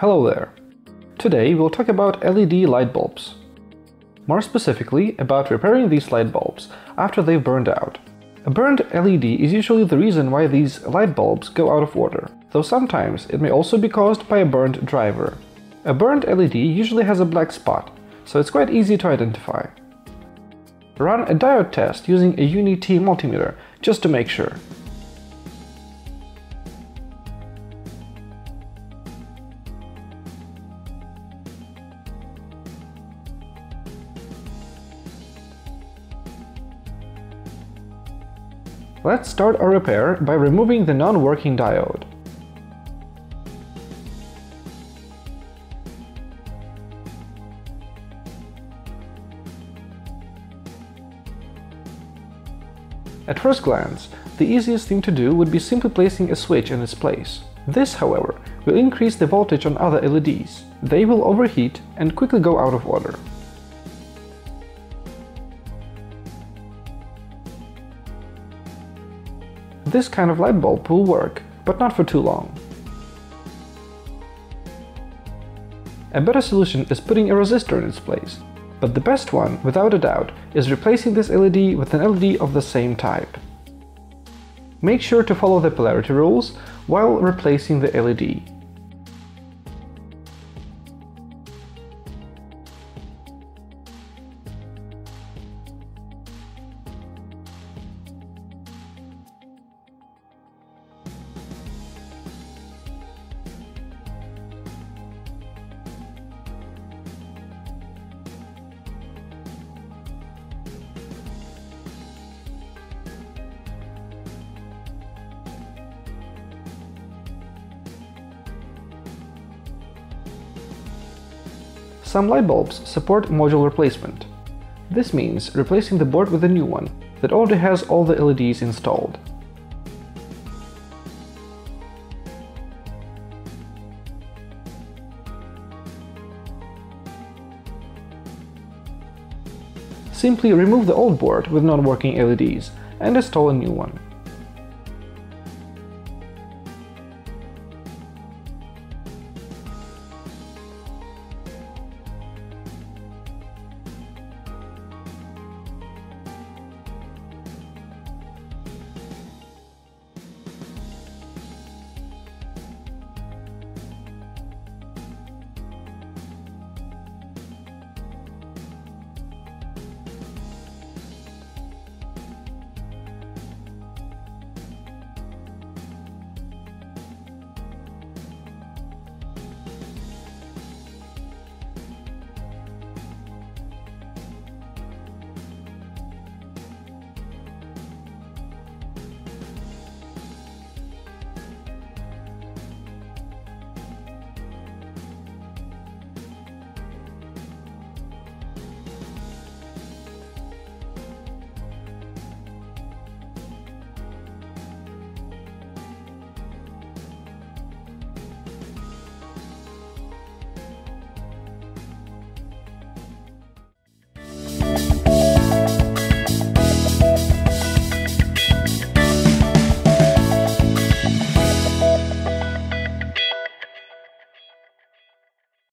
Hello there. Today we'll talk about LED light bulbs. More specifically, about repairing these light bulbs after they've burned out. A burned LED is usually the reason why these light bulbs go out of order, though sometimes it may also be caused by a burned driver. A burned LED usually has a black spot, so it's quite easy to identify. Run a diode test using a Uni-T multimeter just to make sure. Let's start our repair by removing the non-working diode. At first glance, the easiest thing to do would be simply placing a switch in its place. This, however, will increase the voltage on other LEDs. They will overheat and quickly go out of order. This kind of light bulb will work, but not for too long. A better solution is putting a resistor in its place, but the best one, without a doubt, is replacing this LED with an LED of the same type. Make sure to follow the polarity rules while replacing the LED. Some light bulbs support module replacement. This means replacing the board with a new one that already has all the LEDs installed. Simply remove the old board with non-working LEDs and install a new one.